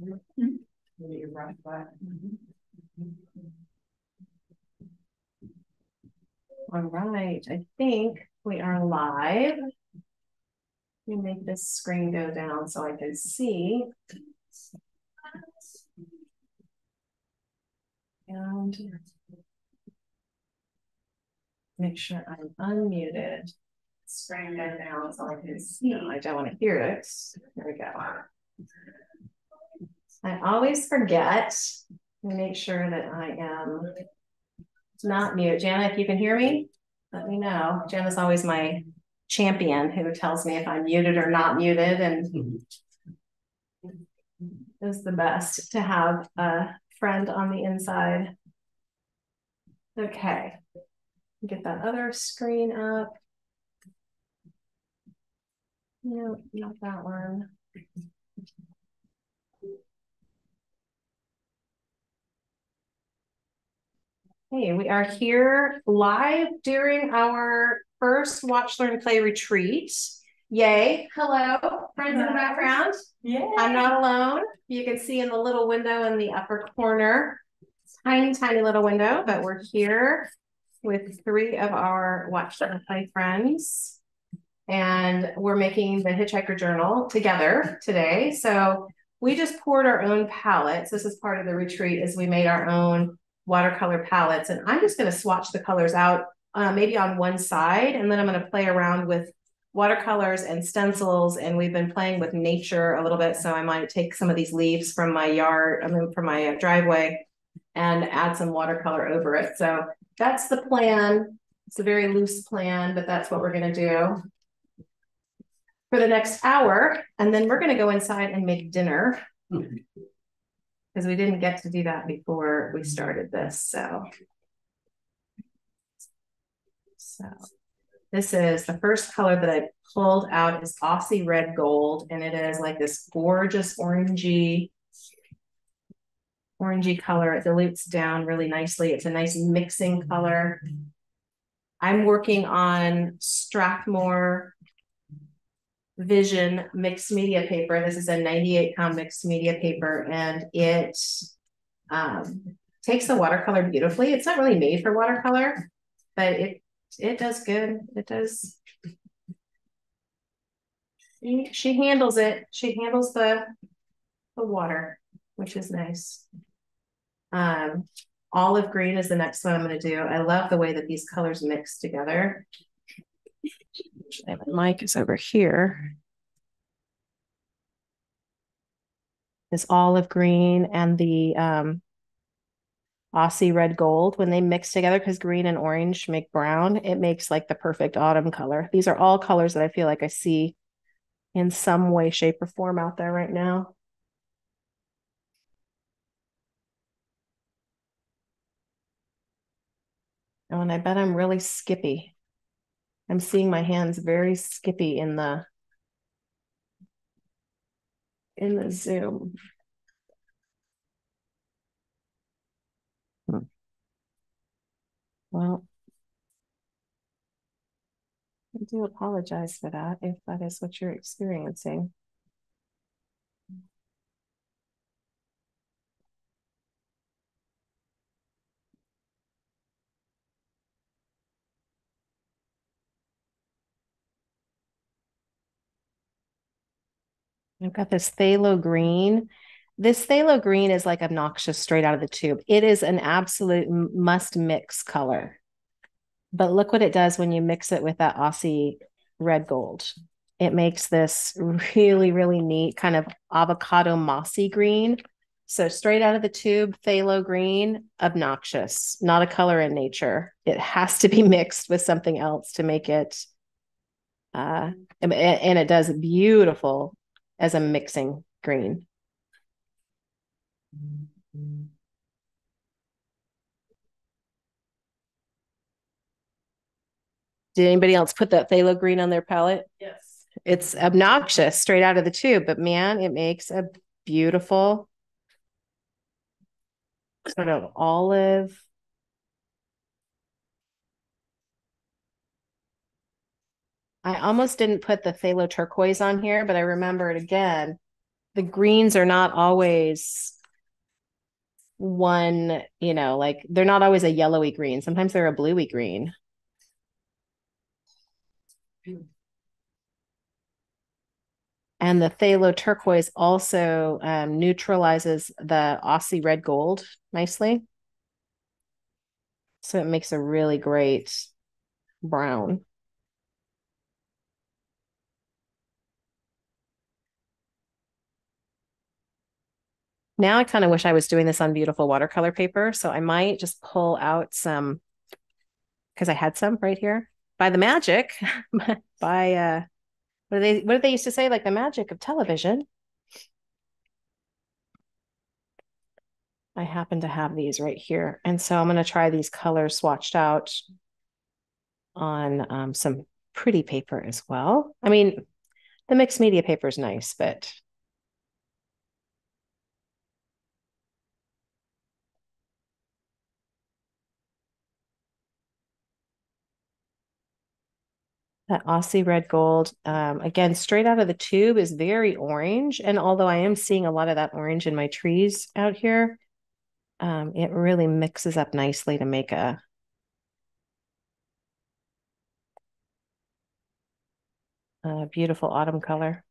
Mm-hmm. All right, I think we are live. Let me make this screen go down so I can see. And make sure I'm unmuted. Screen go down so I can see. No, I don't want to hear it. There we go. I always forget to make sure that I am not mute. Jana, if you can hear me, let me know. Jana's always my champion who tells me if I'm muted or not muted and is the best to have a friend on the inside. Okay, get that other screen up. No, not that one. Hey, we are here live during our first Watch, Learn, Play retreat. Yay. Hello, friends in the background. Yeah. I'm not alone. You can see in the little window in the upper corner, tiny, tiny little window, but we're here with three of our Watch, Learn, Play friends. And we're making the Hitchhiker Journal together today. So we just poured our own palettes. This is part of the retreat is we made our own watercolor palettes. And I'm just going to swatch the colors out uh, maybe on one side. And then I'm going to play around with watercolors and stencils. And we've been playing with nature a little bit. So I might take some of these leaves from my yard, I mean, from my uh, driveway and add some watercolor over it. So that's the plan. It's a very loose plan, but that's what we're going to do for the next hour. And then we're going to go inside and make dinner because we didn't get to do that before we started this. So, so this is the first color that I pulled out is Aussie Red Gold, and it is like this gorgeous orangey, orangey color. It dilutes down really nicely. It's a nice mixing color. I'm working on Strathmore Vision mixed media paper. This is a 98 pound mixed media paper and it um, takes the watercolor beautifully. It's not really made for watercolor, but it it does good. It does. She, she handles it. She handles the the water, which is nice. Um, olive green is the next one I'm going to do. I love the way that these colors mix together. My mic is over here. This olive green and the um, Aussie red gold, when they mix together, because green and orange make brown, it makes like the perfect autumn color. These are all colors that I feel like I see in some way, shape, or form out there right now. Oh, and I bet I'm really skippy. I'm seeing my hands very skippy in the in the Zoom. Hmm. Well, I do apologize for that if that is what you're experiencing. I've got this phthalo green. This phthalo green is like obnoxious straight out of the tube. It is an absolute must mix color. But look what it does when you mix it with that Aussie red gold. It makes this really, really neat kind of avocado mossy green. So straight out of the tube, phthalo green, obnoxious, not a color in nature. It has to be mixed with something else to make it uh, and, and it does beautiful as a mixing green. Did anybody else put that phthalo green on their palette? Yes. It's obnoxious straight out of the tube, but man, it makes a beautiful sort of olive I almost didn't put the phthalo turquoise on here, but I remembered again, the greens are not always one, you know, like they're not always a yellowy green. Sometimes they're a bluey green. And the phthalo turquoise also um, neutralizes the Aussie red gold nicely. So it makes a really great brown. Now I kind of wish I was doing this on beautiful watercolor paper. So I might just pull out some, because I had some right here by the magic, by uh, what do they what did they used to say? Like the magic of television. I happen to have these right here. And so I'm going to try these colors swatched out on um, some pretty paper as well. I mean, the mixed media paper is nice, but That Aussie red gold, um, again, straight out of the tube is very orange. And although I am seeing a lot of that orange in my trees out here, um, it really mixes up nicely to make a a beautiful autumn color.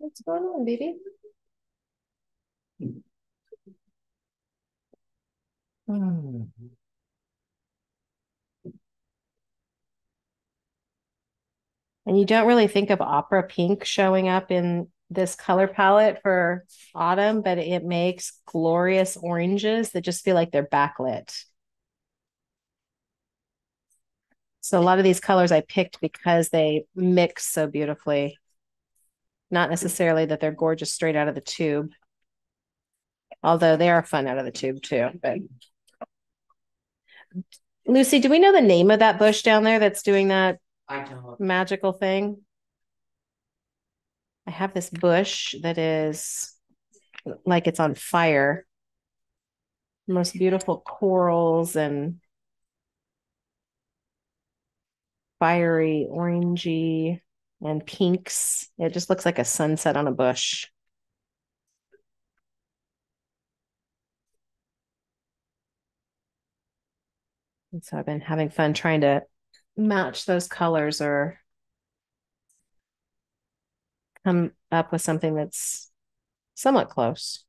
What's going on, baby? Hmm. And you don't really think of opera pink showing up in this color palette for autumn, but it makes glorious oranges that just feel like they're backlit. So a lot of these colors I picked because they mix so beautifully. Not necessarily that they're gorgeous straight out of the tube. Although they are fun out of the tube too. But Lucy, do we know the name of that bush down there that's doing that I don't. magical thing? I have this bush that is like it's on fire. Most beautiful corals and fiery orangey and pinks. It just looks like a sunset on a bush. And so I've been having fun trying to match those colors or come up with something that's somewhat close.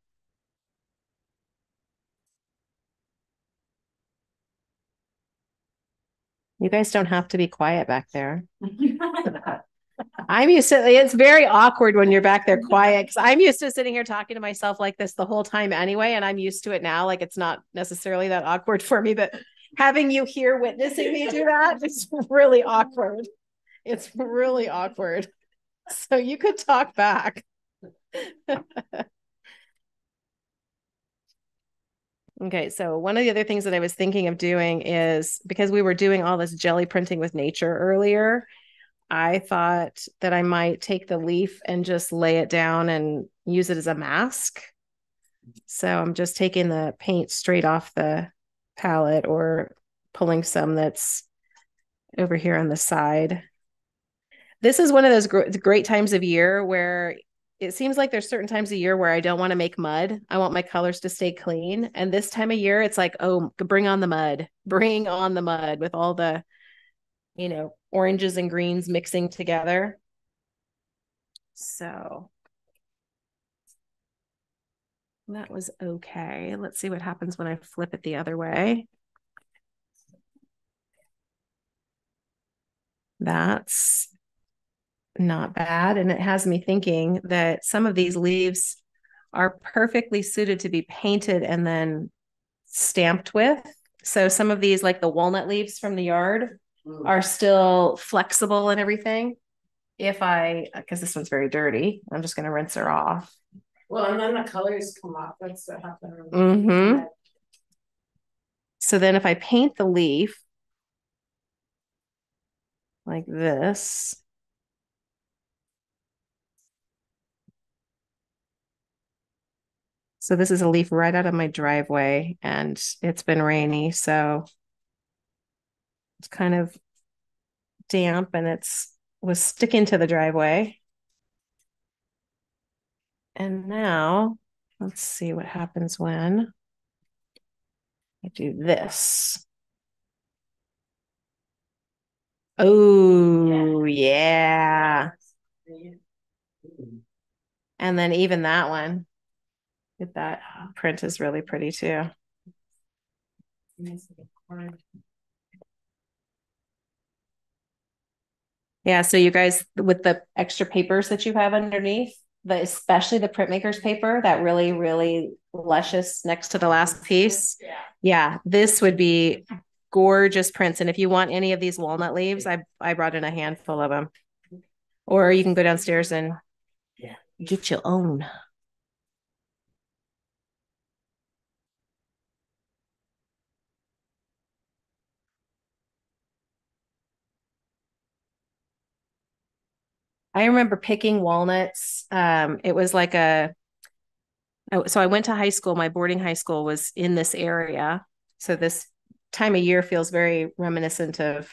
You guys don't have to be quiet back there. I'm used to it's very awkward when you're back there quiet because I'm used to sitting here talking to myself like this the whole time anyway, and I'm used to it now. Like it's not necessarily that awkward for me, but having you here witnessing me do that is really awkward. It's really awkward. So you could talk back. Okay, so one of the other things that I was thinking of doing is because we were doing all this jelly printing with nature earlier, I thought that I might take the leaf and just lay it down and use it as a mask. So I'm just taking the paint straight off the palette or pulling some that's over here on the side. This is one of those gr- great times of year where it seems like there's certain times of year where I don't want to make mud. I want my colors to stay clean. And this time of year, it's like, oh, bring on the mud, bring on the mud with all the, you know, oranges and greens mixing together. So That was okay. Let's see what happens when I flip it the other way. That's not bad. And it has me thinking that some of these leaves are perfectly suited to be painted and then stamped with. So some of these, like the walnut leaves from the yard, mm. are still flexible and everything. If I, because this one's very dirty, I'm just going to rinse her off. Well, and then the colors come off. That's what happened. Mm-hmm. So then if I paint the leaf like this, So this is a leaf right out of my driveway and it's been rainy. So it's kind of damp and it's was sticking to the driveway. And now let's see what happens when I do this. Oh, yeah. And then even that one, that print is really pretty too. Yeah, so you guys with the extra papers that you have underneath, the especially the printmaker's paper, that really, really luscious next to the last piece. Yeah. Yeah, this would be gorgeous prints. And if you want any of these walnut leaves, I I brought in a handful of them. Or you can go downstairs and yeah. get your own. I remember picking walnuts. Um, it was like a, so I went to high school. My boarding high school was in this area. So this time of year feels very reminiscent of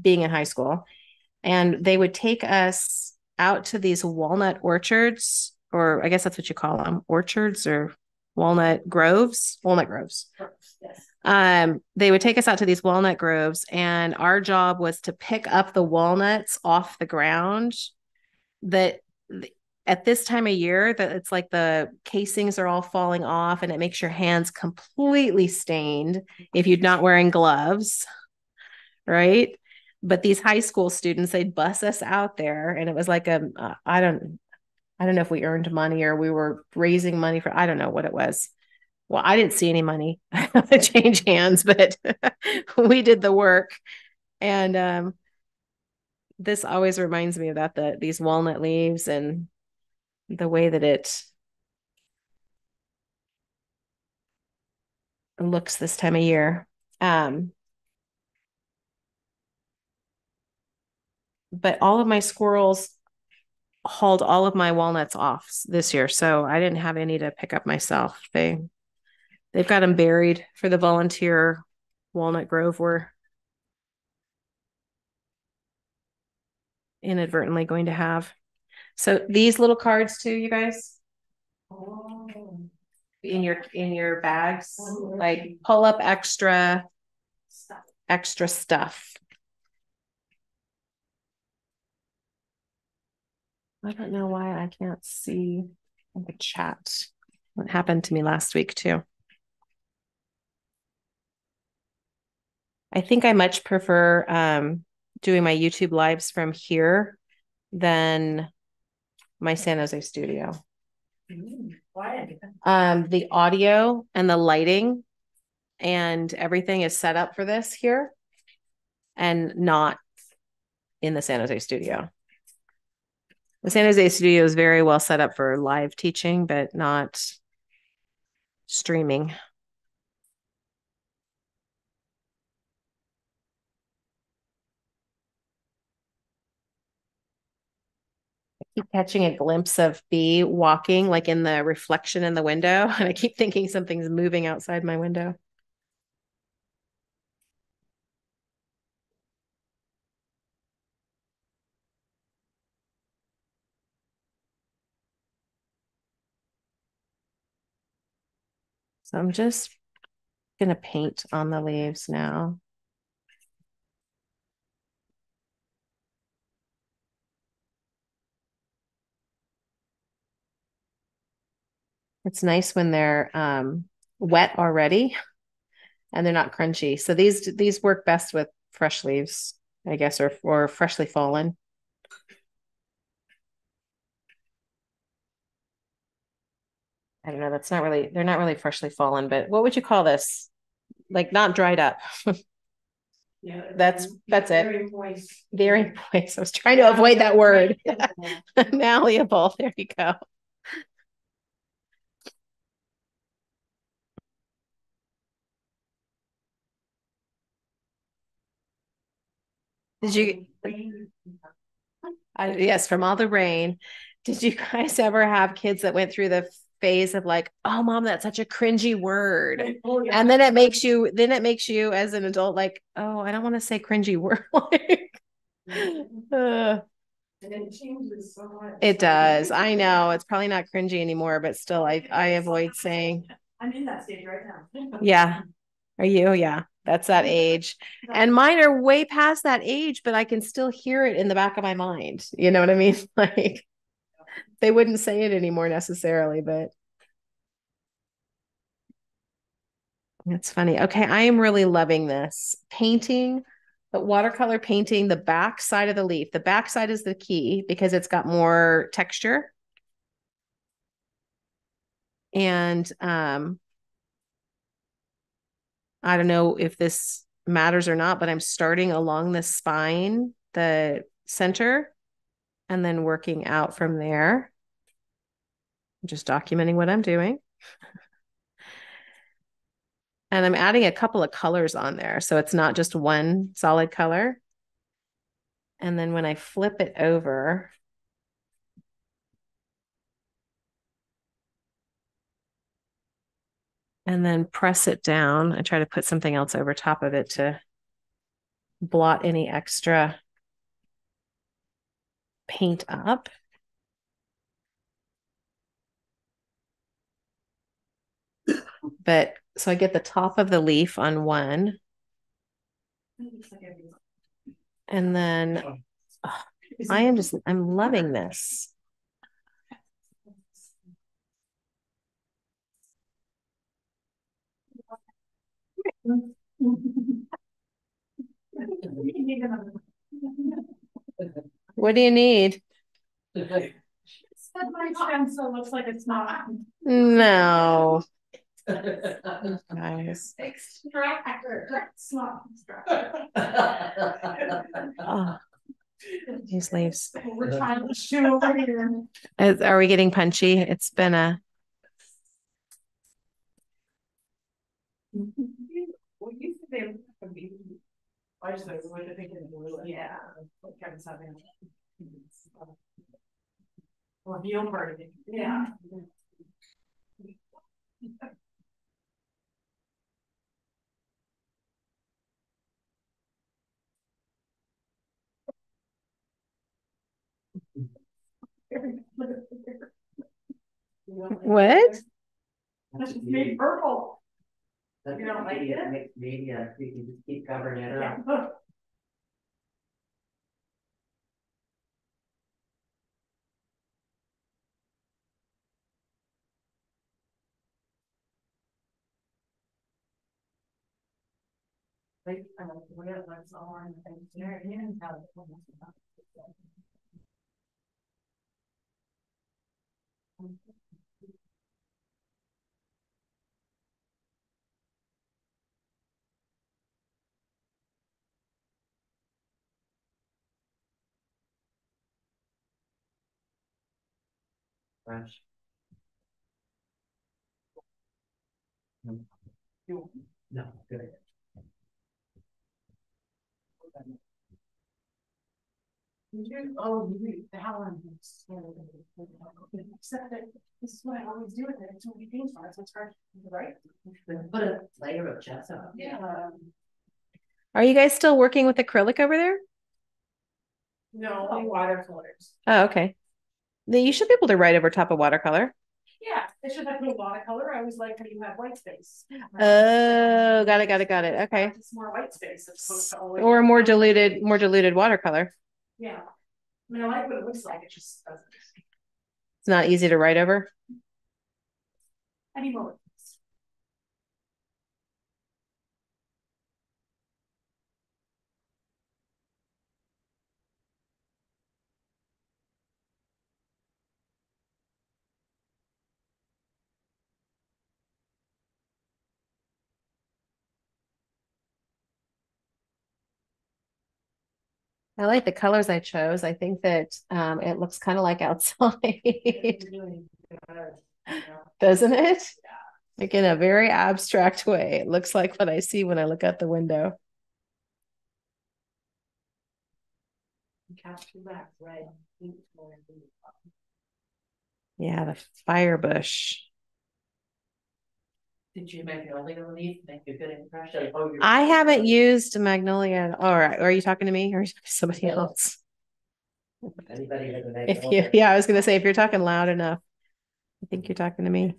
being in high school. And they would take us out to these walnut orchards, or I guess that's what you call them orchards or walnut groves, walnut groves. Yes um, they would take us out to these walnut groves, and our job was to pick up the walnuts off the ground. That at this time of year, that it's like the casings are all falling off, and it makes your hands completely stained if you're not wearing gloves, right? But these high school students, they'd bus us out there, and it was like a uh, I don't I don't know if we earned money or we were raising money for I don't know what it was well, I didn't see any money change hands, but we did the work. And um, this always reminds me of that the these walnut leaves and the way that it looks this time of year. Um, but all of my squirrels hauled all of my walnuts off this year, so I didn't have any to pick up myself. They They've got them buried for the volunteer Walnut Grove we're inadvertently going to have. So these little cards too, you guys. In your in your bags, like pull up extra extra stuff. I don't know why I can't see the chat. What happened to me last week too. I think I much prefer um, doing my YouTube lives from here than my San Jose studio. Um, the audio and the lighting and everything is set up for this here and not in the San Jose studio. The San Jose studio is very well set up for live teaching, but not streaming. I keep catching a glimpse of B walking like in the reflection in the window. And I keep thinking something's moving outside my window. So I'm just going to paint on the leaves now. It's nice when they're um wet already and they're not crunchy. So these these work best with fresh leaves, I guess, or or freshly fallen. I don't know. That's not really, they're not really freshly fallen, but what would you call this? Like not dried up. Yeah. That's- that's it. Very moist. Very moist. I was trying to avoid that word. Malleable. There you go. Did you, I, yes, from all the rain. Did you guys ever have kids that went through the phase of like, oh, mom, that's such a cringy word? Oh, yeah. And then it makes you, then it makes you as an adult like, oh, I don't want to say cringy word. like, uh, And it changes so much. it does. I know it's probably not cringy anymore, but still, I I avoid saying, I'm in that stage right now. yeah. Are you? Yeah, that's that age. And mine are way past that age, but I can still hear it in the back of my mind. You know what I mean? Like they wouldn't say it anymore necessarily, but it's funny. Okay, I am really loving this painting, but watercolor painting the back side of the leaf. The back side is the key because it's got more texture. And um I don't know if this matters or not, but I'm starting along the spine, the center, and then working out from there. Just documenting what I'm doing. And I'm adding a couple of colors on there. So it's not just one solid color. And then when I flip it over, and then press it down. I try to put something else over top of it to blot any extra paint up. But so I get the top of the leaf on one, and then oh, I am just, I'm loving this. What do you need? My pencil looks like it's not. No. Guys. Extractor, that's not Oh, these leaves. We're trying to show over here. Is- Are we getting punchy? It's been a, Well, you said they would be. I just like, what I think. Yeah. what Kevin's having. Well, the old part of it. Yeah. what? That's just made purple. That's You don't like media, it? mixed media, you can just keep covering it up. Yeah. Like, I don't know, the way it looks all on the things there, how it looks. Fresh. No, good. You do, oh, you read the Howland. Except that this is what I always do with it, it's only paint spots, it's hard, right? Put a layer of chest on. Yeah. Are you guys still working with acrylic over there? No, only watercolors. Oh, okay. You should be able to write over top of watercolor. Yeah, it should have no watercolor, I was like, how you have white space. Oh, got it, got it, got it. Okay. It's more white space as opposed to always. Or more diluted, more diluted watercolor. Yeah. I mean, I like what it looks like, it just doesn't. It's not easy to write over. Any more? I like the colors I chose. I think that um, it looks kind of like outside, doesn't it? Like in a very abstract way. It looks like what I see when I look out the window. Capture that, right? Yeah, the fire bush. Did you make your leaf, make a good impression? Oh, you're- I haven't used magnolia. All right. Are you talking to me or somebody else? Anybody If you, yeah, I was gonna say if you're talking loud enough, I think you're talking to me.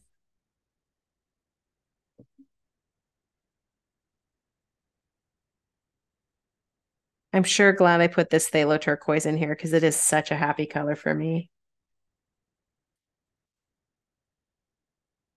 I'm sure glad I put this phthalo turquoise in here because it is such a happy color for me.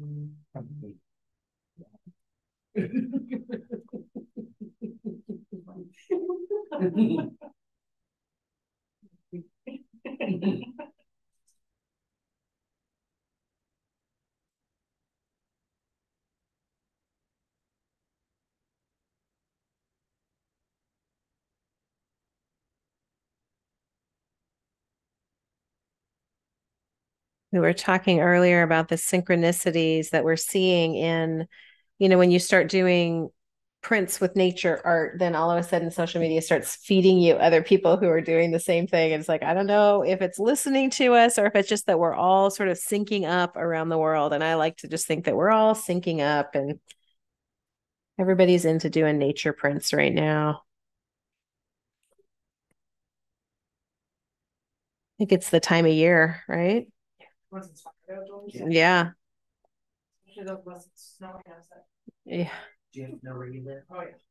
Mm, probably. We were talking earlier about the synchronicities that we're seeing in, you know, when you start doing prints with nature art, then all of a sudden social media starts feeding you other people who are doing the same thing. And it's like, I don't know if it's listening to us or if it's just that we're all sort of syncing up around the world. And I like to just think that we're all syncing up and everybody's into doing nature prints right now. I think it's the time of year, right? Once it's fire outdoors. Yeah. Yeah. Especially those once it's snowing outside. Yeah. Do you know where you live? Oh, yeah.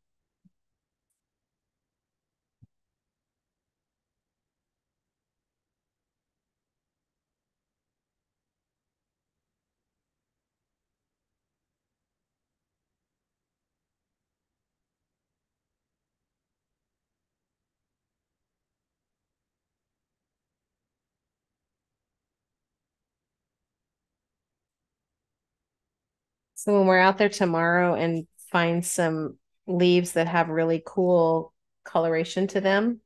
So when we're out there tomorrow and find some leaves that have really cool coloration to them,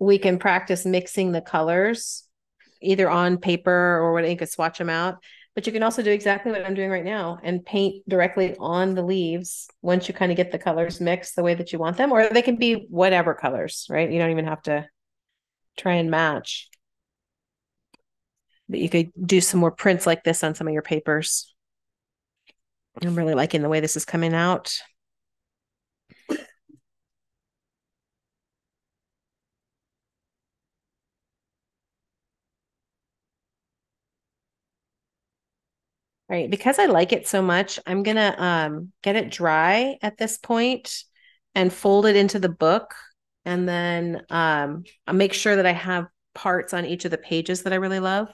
we can practice mixing the colors either on paper or what you could swatch them out. But you can also do exactly what I'm doing right now and paint directly on the leaves once you kind of get the colors mixed the way that you want them, or they can be whatever colors, right? You don't even have to try and match. But you could do some more prints like this on some of your papers. I'm really liking the way this is coming out. All right, because I like it so much, I'm gonna um get it dry at this point and fold it into the book and then um I'll make sure that I have parts on each of the pages that I really love.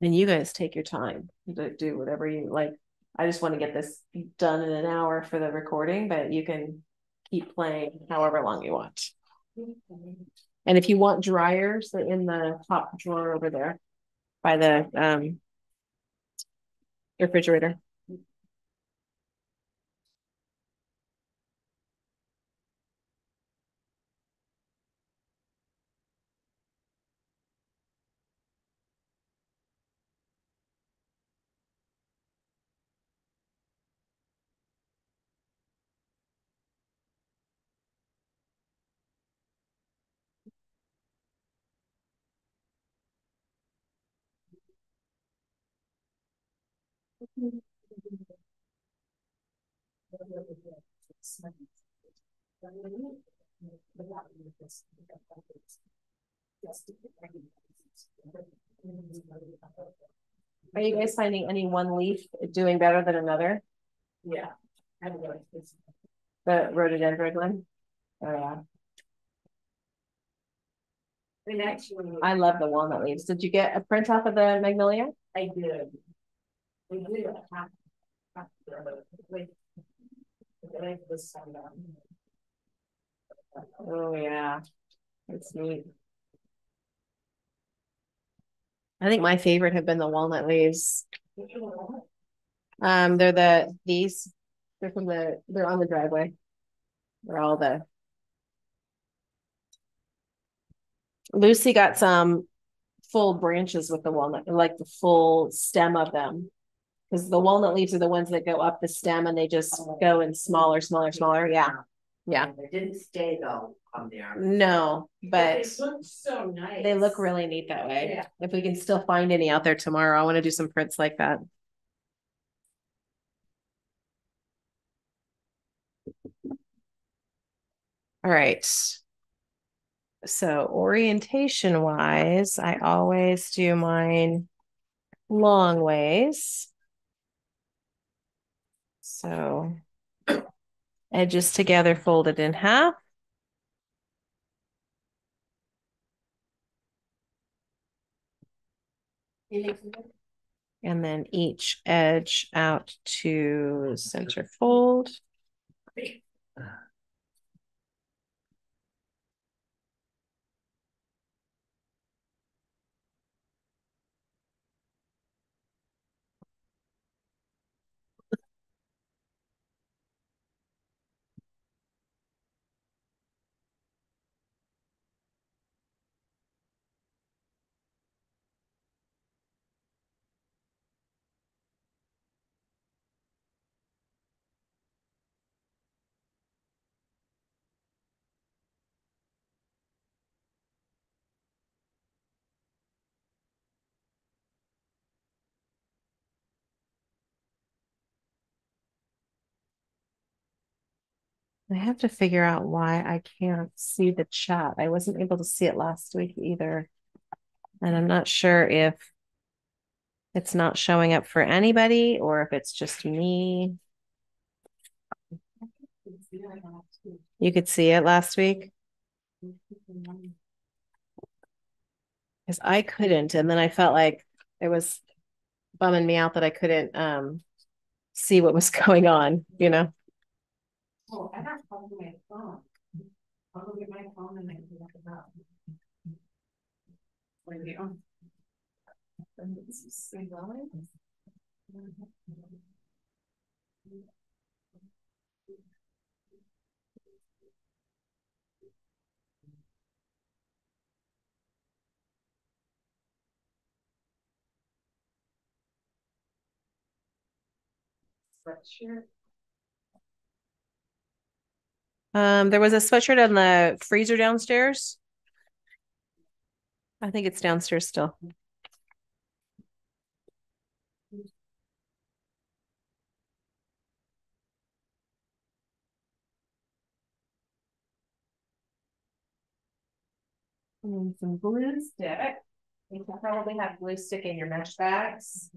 And you guys take your time to do whatever you like. I just want to get this done in an hour for the recording, but you can keep playing however long you want. And if you want dryers, they're in the top drawer over there by the um refrigerator. Are you guys finding any one leaf doing better than another? Yeah. I don't know, The rhododendron one? Oh, yeah. And actually, I love the walnut leaves. Did you get a print off of the magnolia? I did. We the- Wait. Like this. Oh, yeah. It's neat. I think my favorite have been the walnut leaves. Um, they're the, these, they're from the, they're on the driveway. They're all the. Lucy got some full branches with the walnut, like the full stem of them. Cause the walnut leaves are the ones that go up the stem and they just oh. go in smaller, smaller, smaller, yeah, yeah. They didn't stay though on there. No, but. They look so nice. They look really neat that way. Yeah. If we can still find any out there tomorrow, I want to do some prints like that. All right. So orientation wise, I always do mine long ways. So edges together folded in half. And then each edge out to center fold. I have to figure out why I can't see the chat. I wasn't able to see it last week either. And I'm not sure if it's not showing up for anybody or if it's just me. You could see it last week because I couldn't. And then I felt like it was bumming me out that I couldn't um see what was going on, you know? Oh, I got called my phone. I'll go get my phone and then look it up. You on? Sweatshirt. Um, there was a sweatshirt on the freezer downstairs. I think it's downstairs still. And some glue stick. You can probably have glue stick in your mesh bags.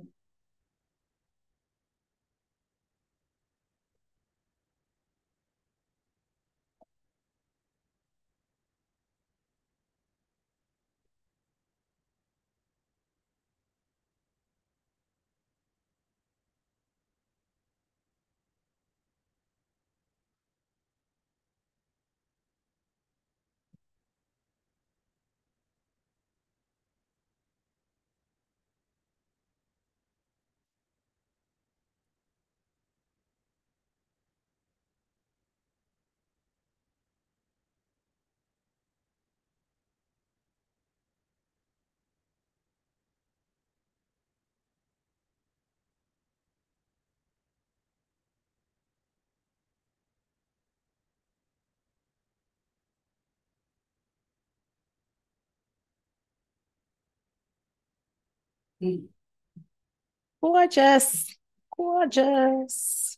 Gorgeous. Gorgeous.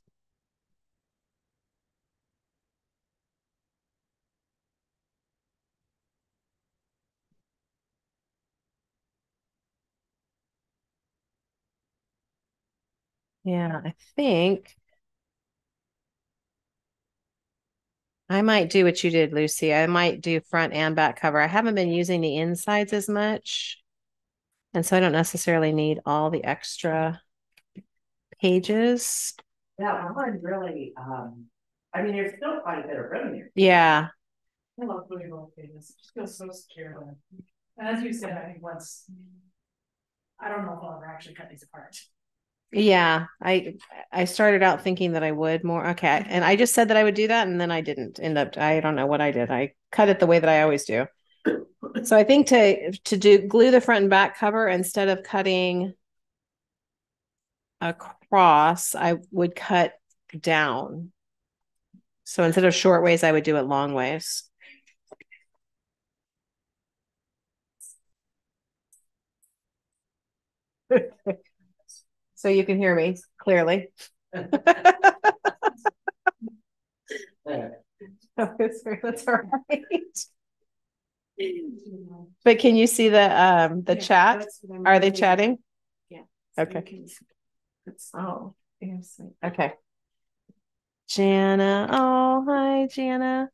Yeah, I think I might do what you did, Lucy. I might do front and back cover. I haven't been using the insides as much. And so I don't necessarily need all the extra pages. That one really, um, I mean, there's still quite a bit of room there. Yeah. I love putting all pages, it just feels so secure. And as you said, I think once. I don't know if I'll ever actually cut these apart. Yeah, I I started out thinking that I would more. Okay, and I just said that I would do that, and then I didn't end up. I don't know what I did. I cut it the way that I always do. So I think to to do glue the front and back cover instead of cutting across, I would cut down. So instead of short ways, I would do it long ways. so you can hear me clearly. That's all right. But can you see the um the Yeah, chat? Are they chatting? Yeah. Okay. Oh, yes. Okay. Jana. Oh, hi, Jana.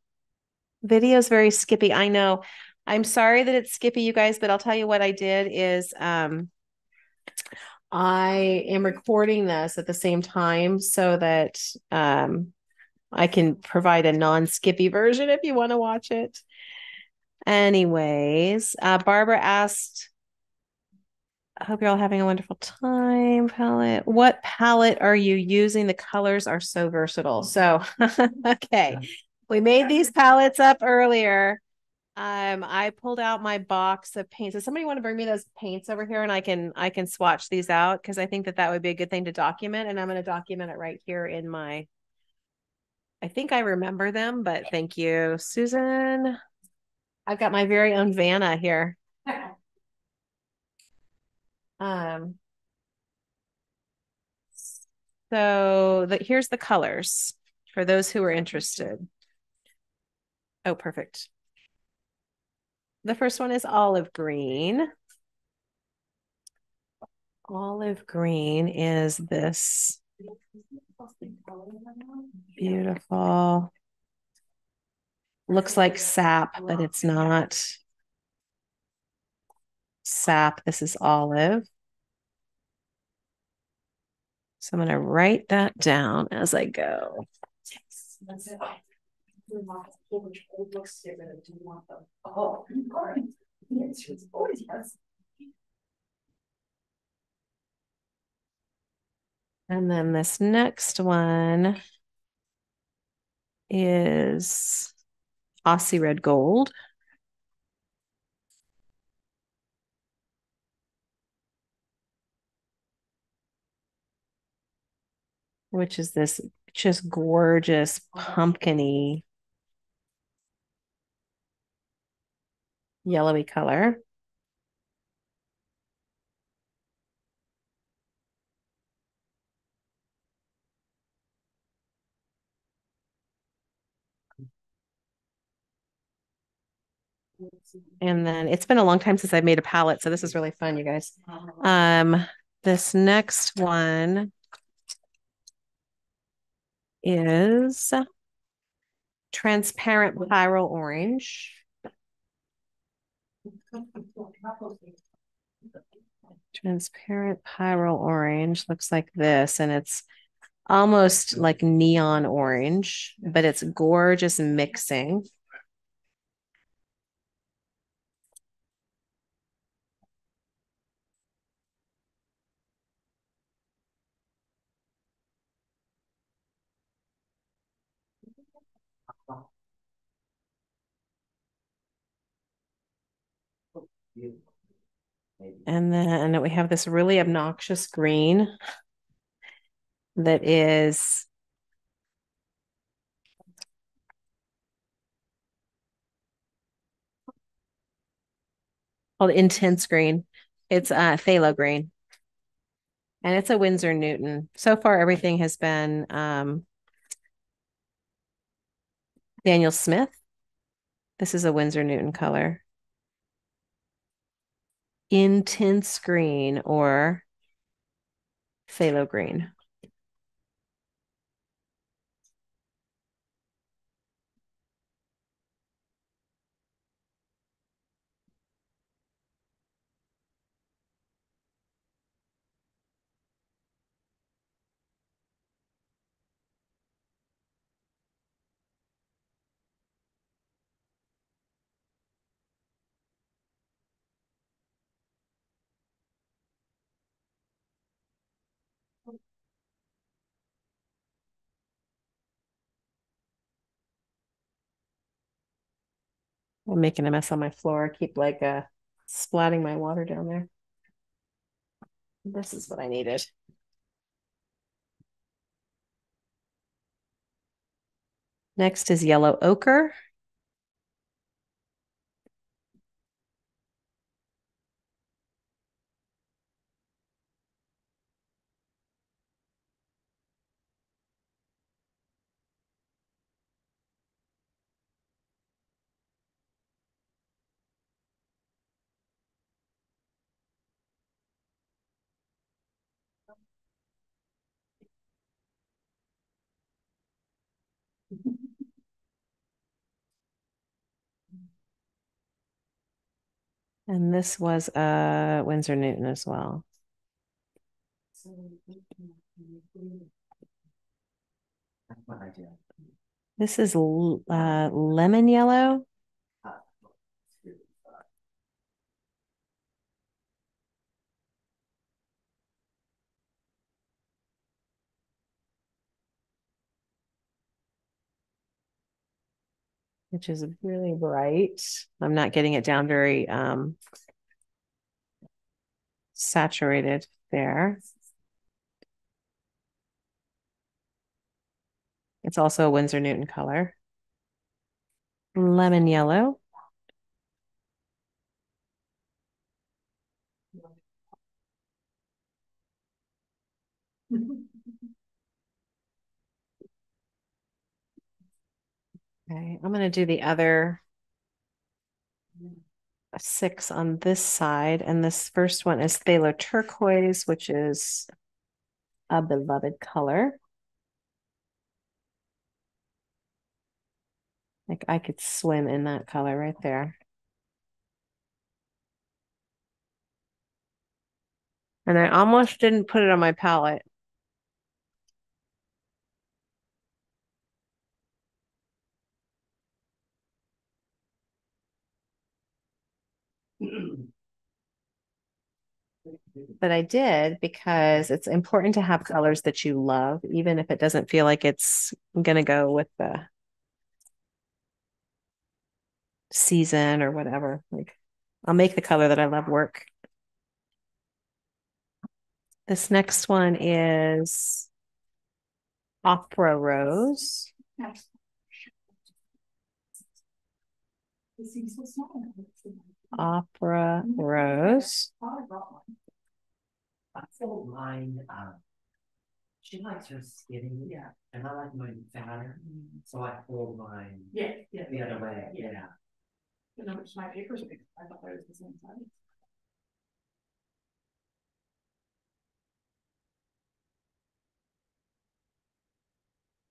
Video's very skippy. I know. I'm sorry that it's skippy, you guys, but I'll tell you what I did is um I am recording this at the same time so that um I can provide a non-skippy version if you want to watch it. Anyways, uh Barbara asked I hope you're all having a wonderful time. Palette. What palette are you using? The colors are so versatile. So, okay. We made these palettes up earlier. Um, I pulled out my box of paints. Does somebody want to bring me those paints over here and I can I can swatch these out because I think that that would be a good thing to document and I'm going to document it right here in my I think I remember them, but thank you, Susan. I've got my very own Vanna here. Um, so the, here's the colors for those who are interested. Oh, perfect. The first one is olive green. Olive green is this beautiful, looks like sap, but it's not sap. This is olive. So I'm going to write that down as I go. That's it. We want a whole bunch of old books to get rid of. Do you want them? Oh, all right. Yes, it's always yes. And then this next one is Aussie Red Gold. Which is this just gorgeous pumpkiny yellowy color. And then it's been a long time since I've made a palette, so this is really fun, you guys. Um, this next one is transparent pyrrol orange. Transparent pyrrol orange looks like this, and it's almost like neon orange, but it's gorgeous mixing. And then we have this really obnoxious green that is called intense green. It's uh phthalo green. And it's a Winsor Newton. So far, everything has been um, Daniel Smith. This is a Winsor Newton color. Intense green or phthalo green. I'm making a mess on my floor. I keep like uh splatting my water down there. This is what I needed. Next is yellow ochre. And this was uh Winsor Newton as well. This is uh lemon yellow. Which is really bright. I'm not getting it down very um saturated there. It's also a Winsor Newton color. Lemon yellow. Okay, I'm gonna do the other six on this side, and this first one is phthalo turquoise, which is a beloved color. Like I could swim in that color right there. And I almost didn't put it on my palette. But I did because it's important to have colors that you love, even if it doesn't feel like it's gonna go with the season or whatever. Like I'll make the color that I love work. This next one is Opera Rose. Opera Rose. I brought one. I mine, um. She likes her skinny, Yeah, and I like mine fatter, so I fold mine yeah, yeah. the other way, Yeah. yeah. You know, which my paper's big. I thought that was the same size.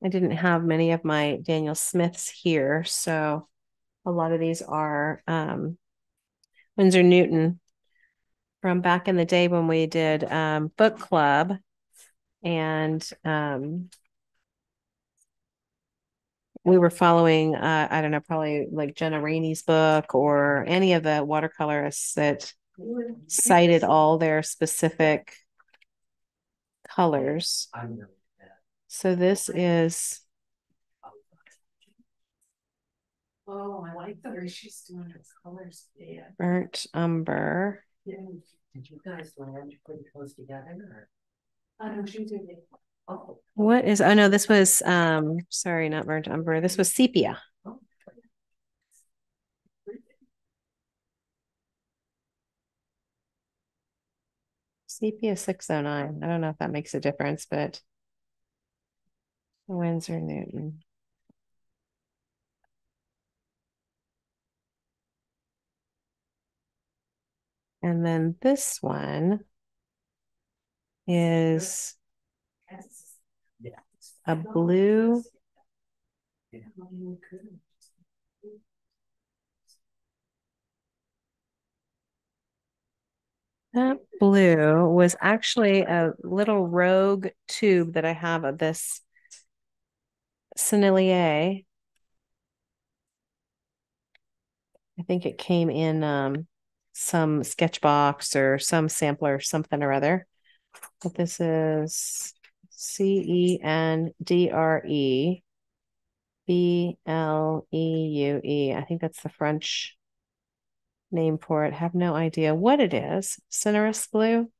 I didn't have many of my Daniel Smiths here, so a lot of these are um, Winsor Newton from back in the day when we did um, book club, and um, we were following uh, I don't know probably like Jenna Rainey's book or any of the watercolorists that cited all their specific colors. I know that. So this is Oh, I like the way she's doing her colors. Yeah. burnt umber. Yeah. Did you guys learn to put those together or? I know she did it. Oh. What is, oh no, this was, um, sorry, not burnt umber. This was sepia. oh. CP six oh nine. I don't know if that makes a difference, but Winsor Newton. And then this one is a blue. That blue was actually a little rogue tube that I have of this Sennelier. I think it came in um, some sketch box or some sampler, something or other. But this is C E N D R E B L E U E. I think that's the French name for it. Have no idea what it is. Cinerus blue.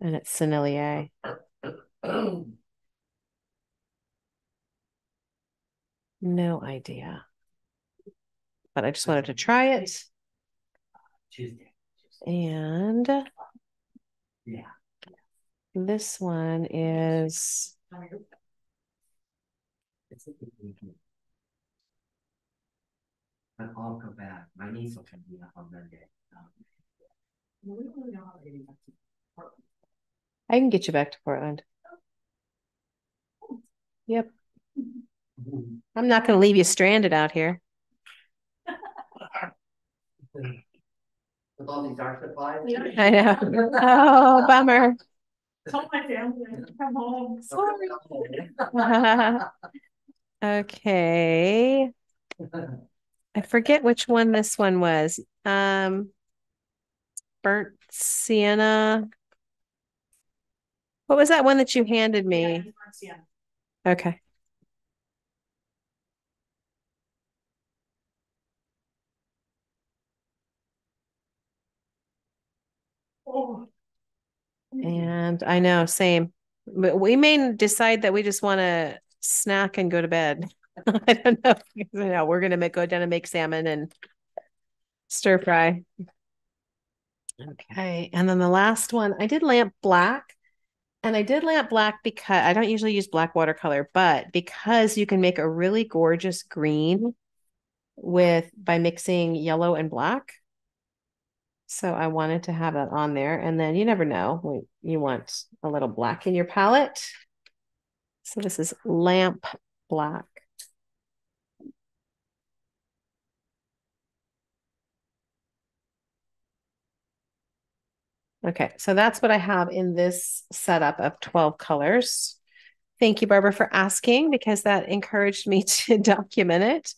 And it's Sennelier. No idea. But I just wanted to try it. Tuesday. And Yeah. this one is It's a good weekend. But I'll go back. My niece will come here on Monday. Um, I can get you back to Portland. Yep. I'm not going to leave you stranded out here. With all these art supplies. I know. Oh, bummer. Tell my family to come home. Sorry. okay. I forget which one this one was. Um, burnt sienna. What was that one that you handed me? Yeah. Okay. Oh. And I know, same. But we may decide that we just want to snack and go to bed. I don't know. Know, we're gonna make, go down and make salmon and stir fry. Okay, and then the last one, I did lamp black. And I did lamp black because I don't usually use black watercolor, but because you can make a really gorgeous green with by mixing yellow and black. So I wanted to have that on there. And then you never know, you want a little black in your palette. So this is lamp black. Okay, so that's what I have in this setup of 12 colors. Thank you, Barbara, for asking because that encouraged me to document it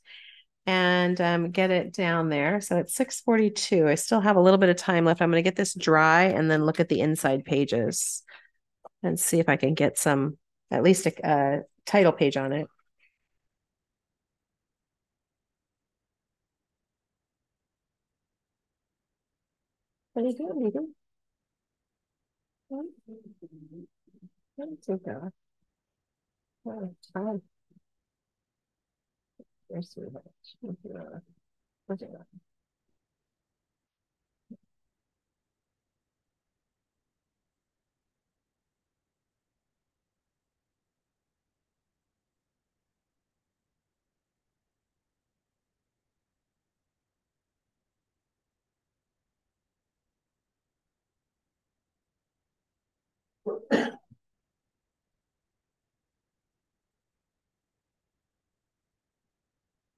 and um, get it down there. So it's 642. I still have a little bit of time left. I'm going to get this dry and then look at the inside pages and see if I can get some, at least a, a title page on it. You doing, Megan? That's okay. Oh, fine. There's three it. Uh, what's it?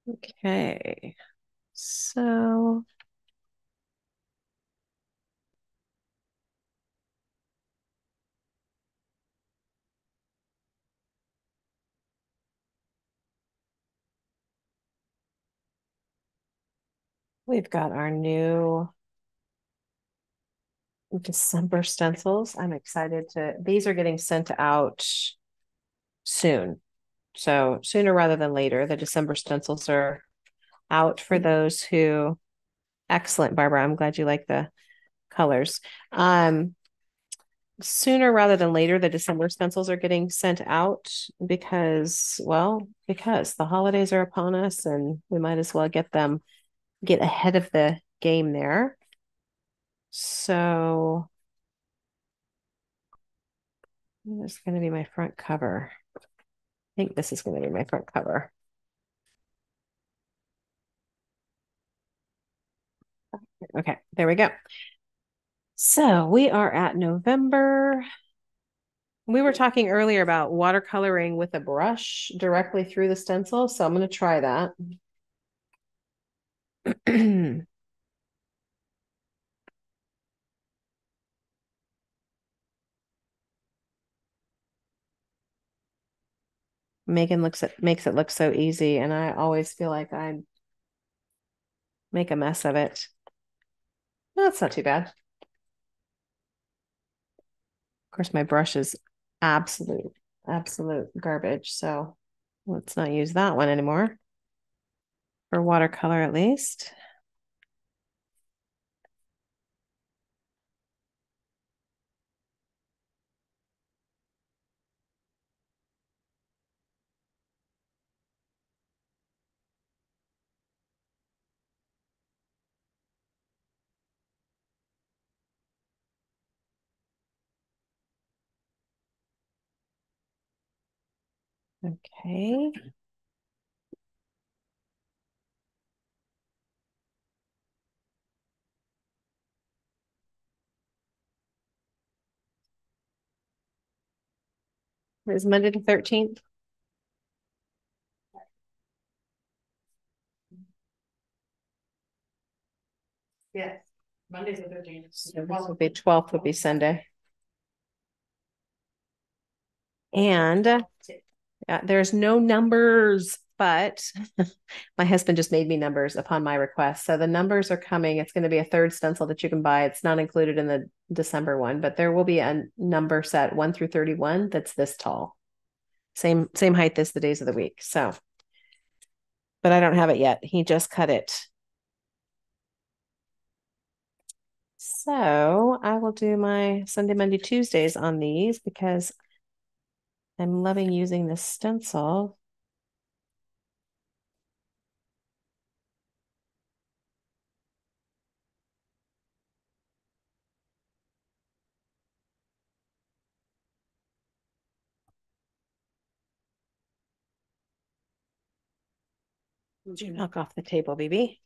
Okay, so. We've got our new December stencils. I'm excited to, these are getting sent out soon. So sooner rather than later, the December stencils are out for those who, excellent, Barbara. I'm glad you like the colors. Um, sooner rather than later, the December stencils are getting sent out because, well, because the holidays are upon us and we might as well get them, get ahead of the game there. So this is going to be my front cover. I think this is going to be my front cover. Okay, there we go. So we are at November. We were talking earlier about watercoloring with a brush directly through the stencil, so I'm going to try that. Megan looks at makes it look so easy, and I always feel like I make a mess of it. No, it's not too bad. Of course, my brush is absolute, absolute garbage. So let's not use that one anymore. For watercolor, at least. Okay. Is Monday the thirteenth? Yes, Monday's the thirteenth. So this would be twelfth would be Sunday. And uh, there's no numbers, but my husband just made me numbers upon my request. So the numbers are coming. It's going to be a third stencil that you can buy. It's not included in the December one, but there will be a number set one through 31 that's this tall. Same same height as the days of the week. So but I don't have it yet. He just cut it. So I will do my Sunday, Monday, Tuesdays on these because I'm loving using this stencil. Did you knock off the table, BB?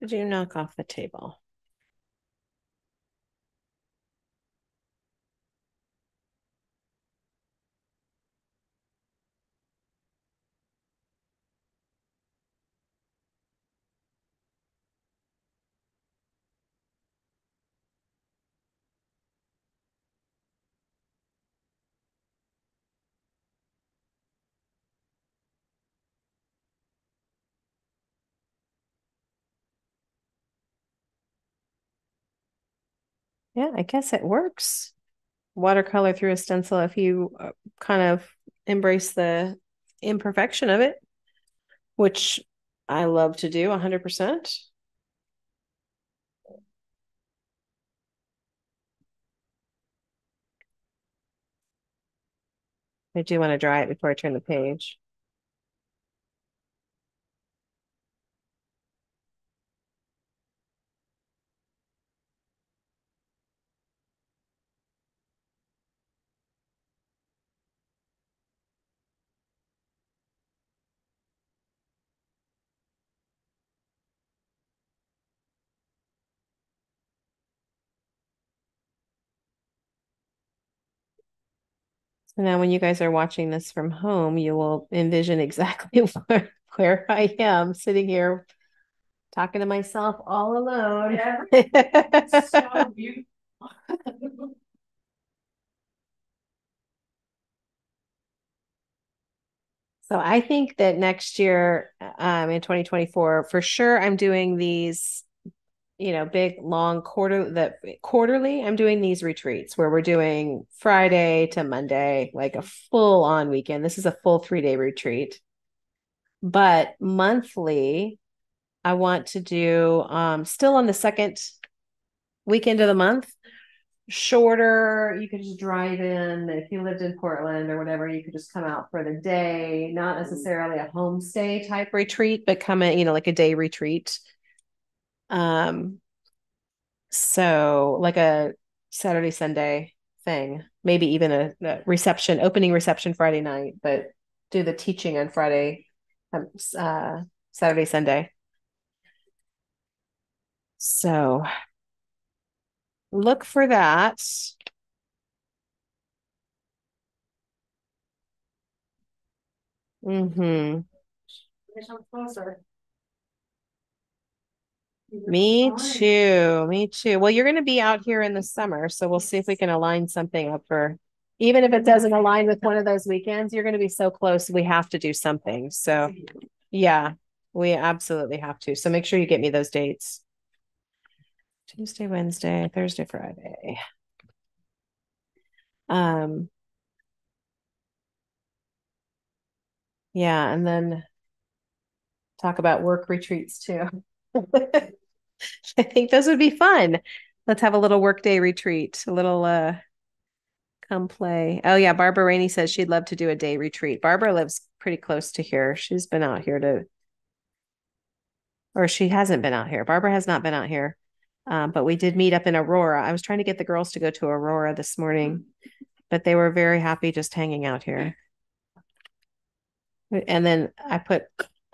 Did you knock off the table? Yeah, I guess it works. Watercolor through a stencil if you uh, kind of embrace the imperfection of it, which I love to do 100%. I do want to dry it before I turn the page. So now when you guys are watching this from home, you will envision exactly where, where I am sitting here talking to myself all alone. Yeah. So you- So I think that next year, um, in 2024, for sure, I'm doing these, you know, big long quarter that quarterly. I'm doing these retreats where we're doing Friday to Monday, like a full on weekend. This is a full three day retreat. But monthly, I want to do um still on the second weekend of the month shorter. You could just drive in if you lived in Portland or whatever. You could just come out for the day, not necessarily a homestay type retreat, but come in, you know, like a day retreat. Um, So like a Saturday, Sunday thing, maybe even a, a reception, opening reception Friday night, but do the teaching on Friday, um, uh, Saturday, Sunday. So look for that. Mm-hmm. Closer. Me too. Me too. Well, you're going to be out here in the summer, so we'll see if we can align something up for, even if it doesn't align with one of those weekends, you're going to be so close. We have to do something. So, yeah, we absolutely have to. So make sure you get me those dates. Tuesday, Wednesday, Thursday, Friday. Um, yeah, and then talk about work retreats too. I think those would be fun. Let's have a little workday retreat, a little uh come play. Oh yeah, Barbara Rainey says she'd love to do a day retreat. Barbara lives pretty close to here. She's been out here to or she hasn't been out here. Barbara has not been out here. Um, but we did meet up in Aurora. I was trying to get the girls to go to Aurora this morning, but they were very happy just hanging out here. And then I put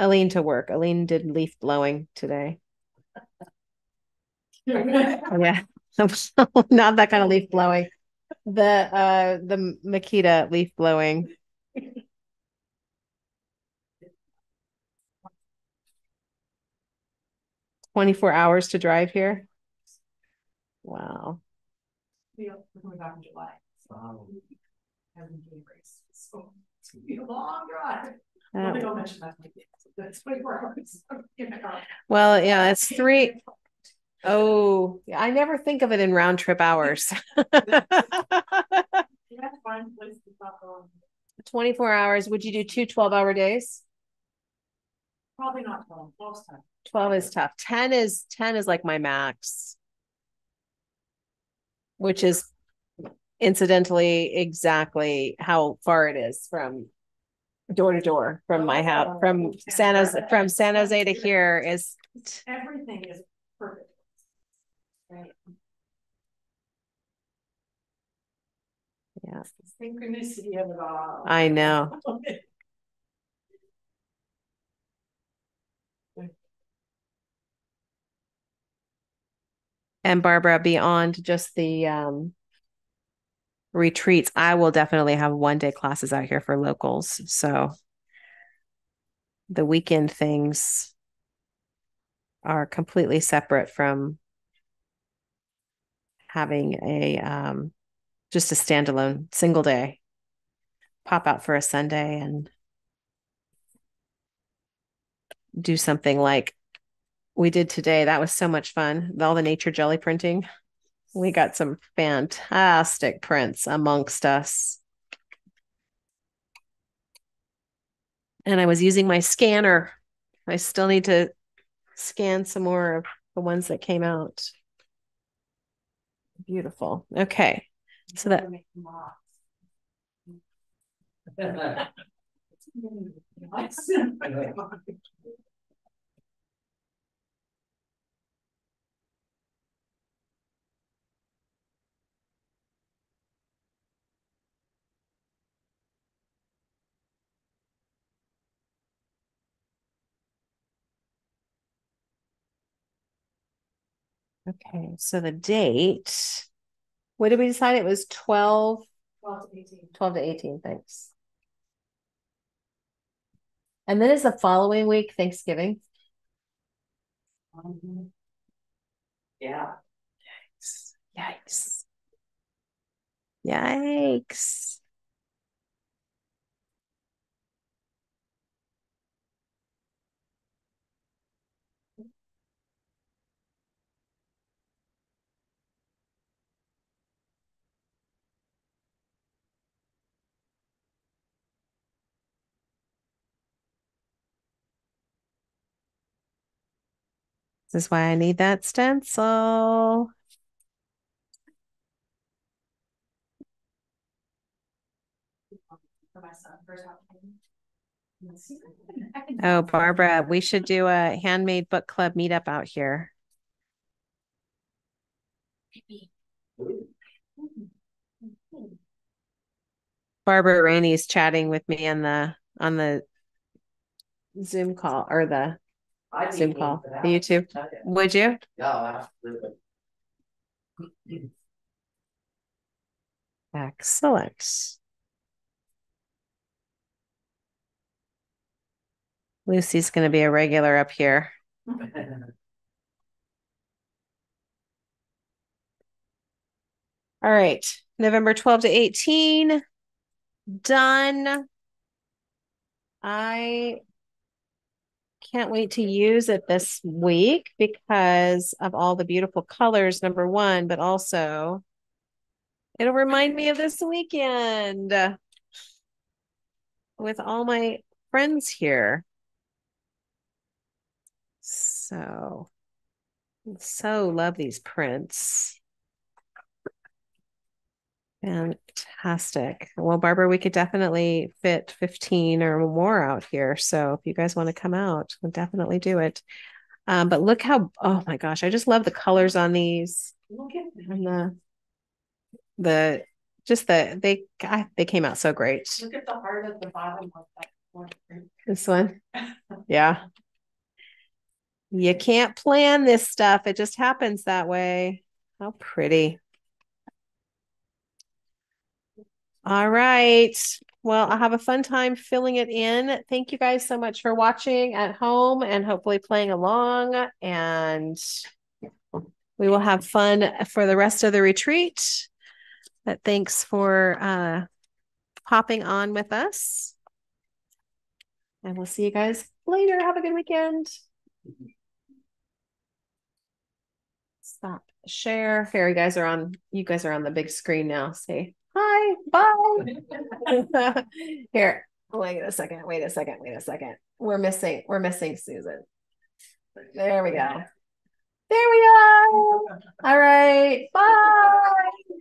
Aline to work. Aline did leaf blowing today. yeah, not that kind of leaf blowing. The uh the Makita leaf blowing. Twenty-four hours to drive here. Wow. We're coming back in July. So. Having race. So it's gonna be a long drive. Uh, go mention that. That's twenty-four hours. in the car. well, yeah, it's three. Oh, yeah, I never think of it in round trip hours. Yeah, find a place to stop on. 24 hours. Would you do two 12 hour days? Probably not twelve, twelve's time. 12 is tough. 10 is 10 is like my max. Which is incidentally exactly how far it is from door to door from my house from San Jose from San Jose to here is Everything is perfect. Right. yeah. Synchronicity of it all. I know. And Barbara, beyond just the um retreats, I will definitely have one day classes out here for locals. So the weekend things are completely separate from having a um just a standalone single day pop out for a Sunday and do something like we did today. That was so much fun. All the nature jelly printing. We got some fantastic prints amongst us. And I was using my scanner. I still need to scan some more of the ones that came out. Beautiful. Okay. So that okay. So the date. What did we decide? It was 12, Twelve to eighteen. 12 to 18. Thanks. And then is the following week Thanksgiving? Mm-hmm. Yeah, Yikes. Yikes. Yikes. This is why I need that stencil. Oh, Barbara, we should do a handmade book club meetup out here. Barbara Rainey's chatting with me on the on the Zoom call or the I'd Zoom call, for that. the YouTube. Okay. Would you? Yeah, absolutely. Excellent. Lucy's going to be a regular up here. All right, November 12 to 18. Done. I can't wait to use it this week because of all the beautiful colors, number one, but also it'll remind me of this weekend with all my friends here. So, so love these prints. Fantastic. Well, Barbara, we could definitely fit 15 or more out here. So if you guys want to come out, we'll definitely do it. Um, but look how, oh my gosh, I just love the colors on these Look at and the, the, just the, they, God, they came out so great. Look at the heart at the bottom of that one. This one. Yeah. You can't plan this stuff. It just happens that way. How pretty. All right. Well, I'll have a fun time filling it in. Thank you guys so much for watching at home and hopefully playing along. And we will have fun for the rest of the retreat. But thanks for uh, popping on with us. And we'll see you guys later. Have a good weekend. Stop. Share. Here, you guys are on. You guys are on the big screen now. Say hi. Bye. Here. Wait a second. Wait a second. Wait a second. We're missing. We're missing Susan. There we go. There we go. All right. Bye.